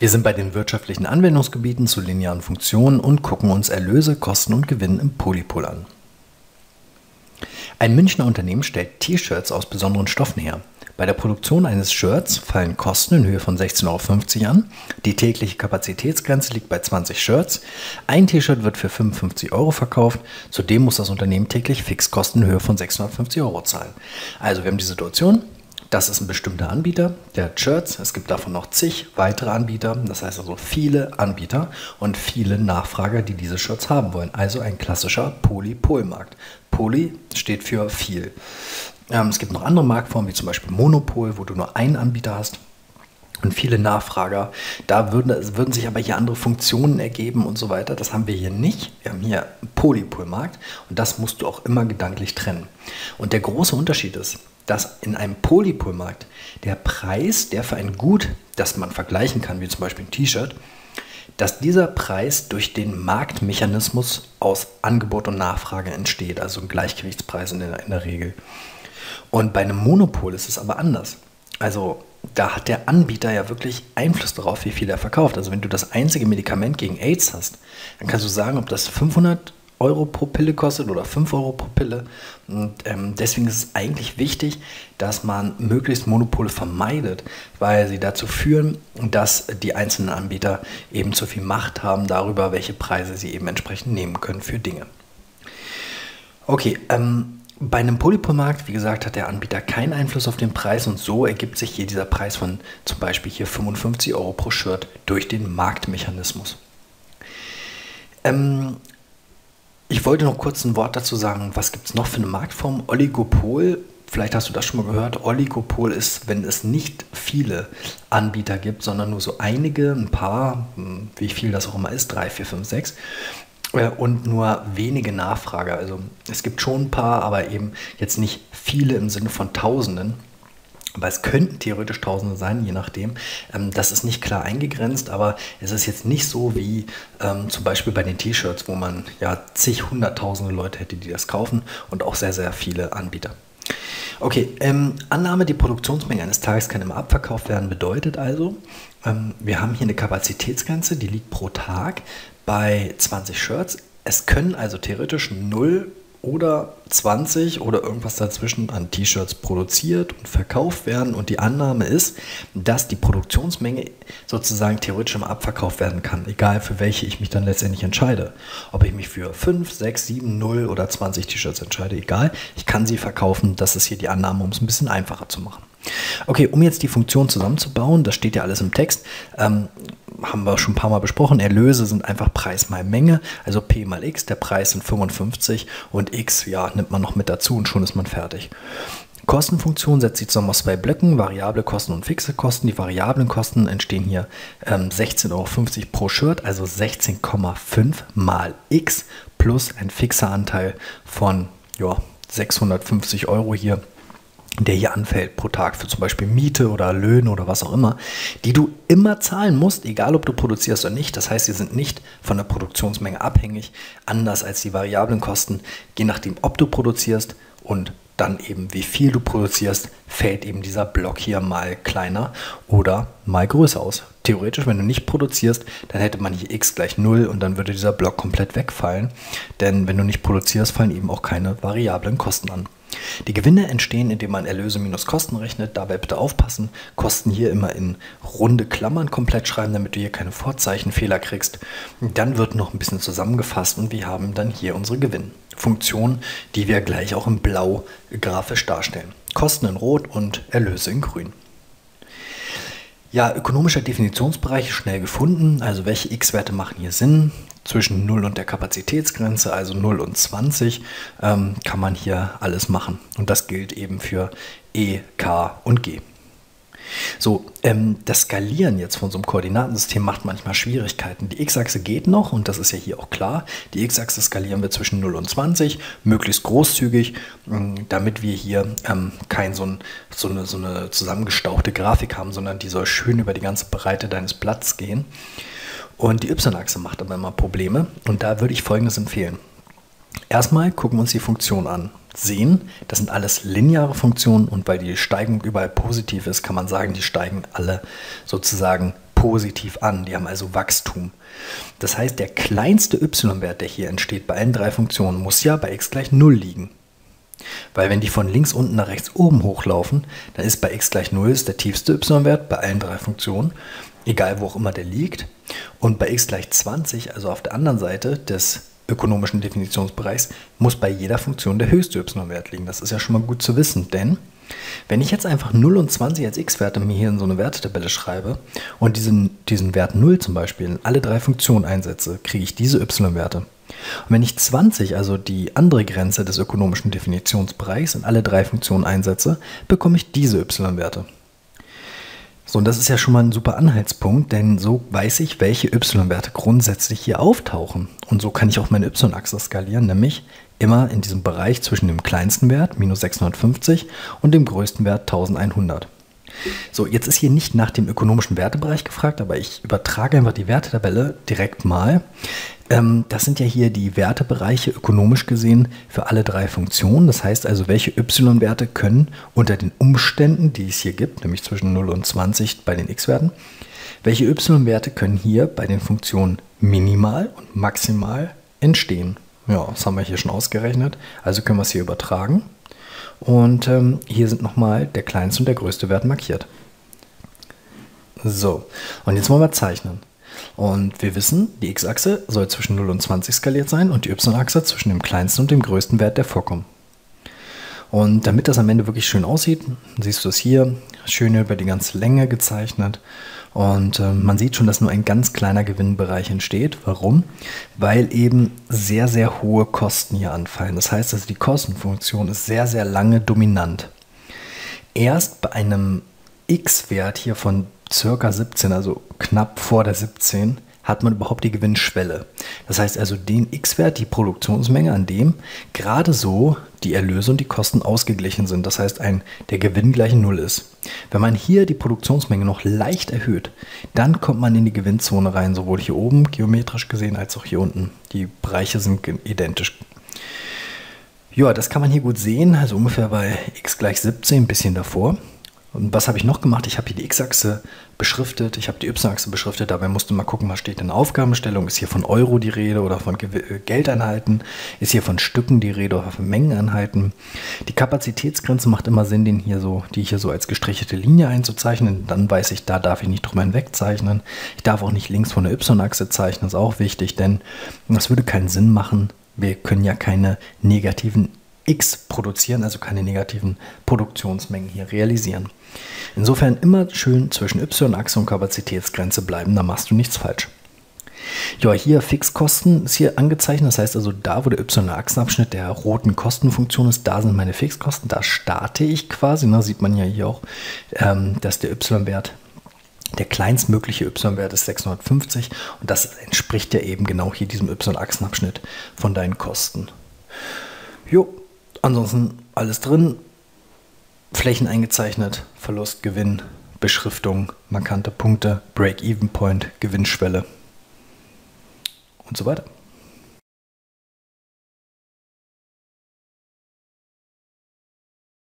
Wir sind bei den wirtschaftlichen Anwendungsgebieten zu linearen Funktionen und gucken uns Erlöse, Kosten und Gewinn im Polypol an. Ein Münchner Unternehmen stellt T-Shirts aus besonderen Stoffen her. Bei der Produktion eines Shirts fallen Kosten in Höhe von 16,50 Euro an. Die tägliche Kapazitätsgrenze liegt bei 20 Shirts. Ein T-Shirt wird für 55 Euro verkauft. Zudem muss das Unternehmen täglich Fixkosten in Höhe von 650 Euro zahlen. Also wir haben die Situation, das ist ein bestimmter Anbieter, der Shirts. Es gibt davon noch zig weitere Anbieter. Das heißt also viele Anbieter und viele Nachfrager, die diese Shirts haben wollen. Also ein klassischer Polypolmarkt. Poly steht für viel. Ähm, es gibt noch andere Marktformen, wie zum Beispiel Monopol, wo du nur einen Anbieter hast und viele Nachfrager. Da würden, würden, sich aber hier andere Funktionen ergeben und so weiter. Das haben wir hier nicht. Wir haben hier einen Polypolmarkt und das musst du auch immer gedanklich trennen. Und der große Unterschied ist, dass in einem Polypolmarkt der Preis, der für ein Gut, das man vergleichen kann, wie zum Beispiel ein T-Shirt, dass dieser Preis durch den Marktmechanismus aus Angebot und Nachfrage entsteht, also ein Gleichgewichtspreis in der, in der Regel. Und bei einem Monopol ist es aber anders. Also da hat der Anbieter ja wirklich Einfluss darauf, wie viel er verkauft. Also wenn du das einzige Medikament gegen AIDS hast, dann kannst du sagen, ob das 500 Euro pro Pille kostet oder 5 Euro pro Pille. Und ähm, deswegen ist es eigentlich wichtig, dass man möglichst Monopole vermeidet, weil sie dazu führen, dass die einzelnen Anbieter eben zu viel Macht haben darüber, welche Preise sie eben entsprechend nehmen können für Dinge. Okay, ähm, bei einem Polypolmarkt, wie gesagt, hat der Anbieter keinen Einfluss auf den Preis und so ergibt sich hier dieser Preis von zum Beispiel hier 55 Euro pro Shirt durch den Marktmechanismus. Ähm, ich wollte noch kurz ein Wort dazu sagen, was gibt es noch für eine Marktform? Oligopol, vielleicht hast du das schon mal gehört. Oligopol ist, wenn es nicht viele Anbieter gibt, sondern nur so einige, ein paar, wie viel das auch immer ist, drei, vier, fünf, sechs, äh, und nur wenige Nachfrager. Also es gibt schon ein paar, aber eben jetzt nicht viele im Sinne von Tausenden. Aber es könnten theoretisch Tausende sein, je nachdem. Ähm, das ist nicht klar eingegrenzt, aber es ist jetzt nicht so wie ähm, zum Beispiel bei den T-Shirts, wo man ja zig, hunderttausende Leute hätte, die das kaufen und auch sehr, sehr viele Anbieter. Okay, ähm, Annahme, die Produktionsmenge eines Tages kann immer abverkauft werden, bedeutet also, ähm, wir haben hier eine Kapazitätsgrenze, die liegt pro Tag bei 20 Shirts. Es können also theoretisch 0 oder 20 oder irgendwas dazwischen an T-Shirts produziert und verkauft werden. Und die Annahme ist, dass die Produktionsmenge sozusagen theoretisch im Abverkauf werden kann, egal für welche ich mich dann letztendlich entscheide. Ob ich mich für 5, 6, 7, 0 oder 20 T-Shirts entscheide, egal. Ich kann sie verkaufen. Das ist hier die Annahme, um es ein bisschen einfacher zu machen. Okay, um jetzt die Funktion zusammenzubauen, das steht ja alles im Text, ähm, haben wir schon ein paar Mal besprochen. Erlöse sind einfach Preis mal Menge, also P mal X, der Preis sind 55 und X, ja, nimmt man noch mit dazu und schon ist man fertig. Kostenfunktion setzt sich zusammen aus zwei Blöcken, variable Kosten und fixe Kosten. Die variablen Kosten entstehen hier ähm, 16,50 Euro pro Shirt, also 16,5 mal X plus ein fixer Anteil von ja, 650 Euro hier der hier anfällt pro Tag für zum Beispiel Miete oder Löhne oder was auch immer, die du immer zahlen musst, egal ob du produzierst oder nicht. Das heißt, sie sind nicht von der Produktionsmenge abhängig, anders als die variablen Kosten. Je nachdem, ob du produzierst und dann eben wie viel du produzierst, fällt eben dieser Block hier mal kleiner oder mal größer aus. Theoretisch, wenn du nicht produzierst, dann hätte man hier x gleich 0 und dann würde dieser Block komplett wegfallen. Denn wenn du nicht produzierst, fallen eben auch keine variablen Kosten an. Die Gewinne entstehen, indem man Erlöse minus Kosten rechnet. Dabei bitte aufpassen. Kosten hier immer in runde Klammern komplett schreiben, damit du hier keine Vorzeichenfehler kriegst. Dann wird noch ein bisschen zusammengefasst und wir haben dann hier unsere Gewinnfunktion, die wir gleich auch in Blau grafisch darstellen. Kosten in Rot und Erlöse in Grün. Ja, ökonomischer Definitionsbereich schnell gefunden. Also welche x-Werte machen hier Sinn? zwischen 0 und der Kapazitätsgrenze, also 0 und 20, ähm, kann man hier alles machen. Und das gilt eben für E, K und G. So, ähm, das Skalieren jetzt von so einem Koordinatensystem macht manchmal Schwierigkeiten. Die x-Achse geht noch und das ist ja hier auch klar. Die x-Achse skalieren wir zwischen 0 und 20, möglichst großzügig, ähm, damit wir hier ähm, kein so, ein, so, eine, so eine zusammengestauchte Grafik haben, sondern die soll schön über die ganze Breite deines Blattes gehen. Und die y-Achse macht aber immer Probleme. Und da würde ich Folgendes empfehlen. Erstmal gucken wir uns die Funktion an. Sehen, das sind alles lineare Funktionen und weil die Steigung überall positiv ist, kann man sagen, die steigen alle sozusagen positiv an, die haben also Wachstum. Das heißt, der kleinste y-Wert, der hier entsteht bei allen drei Funktionen, muss ja bei x gleich 0 liegen. Weil wenn die von links unten nach rechts oben hochlaufen, dann ist bei x gleich 0 der tiefste y-Wert bei allen drei Funktionen, egal wo auch immer der liegt. Und bei x gleich 20, also auf der anderen Seite des ökonomischen Definitionsbereichs, muss bei jeder Funktion der höchste y-Wert liegen. Das ist ja schon mal gut zu wissen, denn wenn ich jetzt einfach 0 und 20 als x-Werte mir hier in so eine Wertetabelle schreibe und diesen, diesen Wert 0 zum Beispiel in alle drei Funktionen einsetze, kriege ich diese y-Werte. Und wenn ich 20, also die andere Grenze des ökonomischen Definitionsbereichs, in alle drei Funktionen einsetze, bekomme ich diese y-Werte. So, und das ist ja schon mal ein super Anhaltspunkt, denn so weiß ich, welche y-Werte grundsätzlich hier auftauchen. Und so kann ich auch meine y-Achse skalieren, nämlich immer in diesem Bereich zwischen dem kleinsten Wert, minus 650, und dem größten Wert, 1100. So, jetzt ist hier nicht nach dem ökonomischen Wertebereich gefragt, aber ich übertrage einfach die Wertetabelle direkt mal. Ähm, das sind ja hier die Wertebereiche ökonomisch gesehen für alle drei Funktionen. Das heißt also, welche y-Werte können unter den Umständen, die es hier gibt, nämlich zwischen 0 und 20 bei den x-Werten, welche y-Werte können hier bei den Funktionen minimal und maximal entstehen. Ja, das haben wir hier schon ausgerechnet. Also können wir es hier übertragen. Und ähm, hier sind nochmal der kleinste und der größte Wert markiert. So, und jetzt wollen wir zeichnen. Und wir wissen, die x-Achse soll zwischen 0 und 20 skaliert sein und die y-Achse zwischen dem kleinsten und dem größten Wert, der vorkommt. Und damit das am Ende wirklich schön aussieht, siehst du es hier, schön über die ganze Länge gezeichnet. Und äh, man sieht schon, dass nur ein ganz kleiner Gewinnbereich entsteht. Warum? Weil eben sehr, sehr hohe Kosten hier anfallen. Das heißt, also die Kostenfunktion ist sehr, sehr lange dominant. Erst bei einem x-Wert hier von circa 17, also knapp vor der 17, hat man überhaupt die Gewinnschwelle. Das heißt also den X-Wert, die Produktionsmenge, an dem gerade so die Erlöse und die Kosten ausgeglichen sind. Das heißt, ein, der Gewinn gleich Null ist. Wenn man hier die Produktionsmenge noch leicht erhöht, dann kommt man in die Gewinnzone rein, sowohl hier oben geometrisch gesehen als auch hier unten. Die Bereiche sind identisch. Ja, das kann man hier gut sehen, also ungefähr bei x gleich 17, ein bisschen davor. Und was habe ich noch gemacht? Ich habe hier die x-Achse beschriftet, ich habe die y-Achse beschriftet. Dabei musste mal gucken, was steht in der Aufgabenstellung. Ist hier von Euro die Rede oder von äh, Geldeinheiten? Ist hier von Stücken die Rede oder von Mengeneinheiten? Die Kapazitätsgrenze macht immer Sinn, den hier so, die hier so als gestrichelte Linie einzuzeichnen. Dann weiß ich, da darf ich nicht drüber hinwegzeichnen. Ich darf auch nicht links von der y-Achse zeichnen, ist auch wichtig, denn das würde keinen Sinn machen. Wir können ja keine negativen X produzieren, also keine negativen Produktionsmengen hier realisieren. Insofern immer schön zwischen y-Achse und Kapazitätsgrenze bleiben, da machst du nichts falsch. Ja, hier Fixkosten ist hier angezeichnet. Das heißt also, da wo der y-Achsenabschnitt der roten Kostenfunktion ist, da sind meine Fixkosten. Da starte ich quasi. Da sieht man ja hier auch, ähm, dass der y-Wert, der kleinstmögliche y-Wert ist 650 und das entspricht ja eben genau hier diesem y-Achsenabschnitt von deinen Kosten. Jo, ansonsten alles drin. Flächen eingezeichnet, Verlust, Gewinn, Beschriftung, markante Punkte, Break-Even-Point, Gewinnschwelle und so weiter.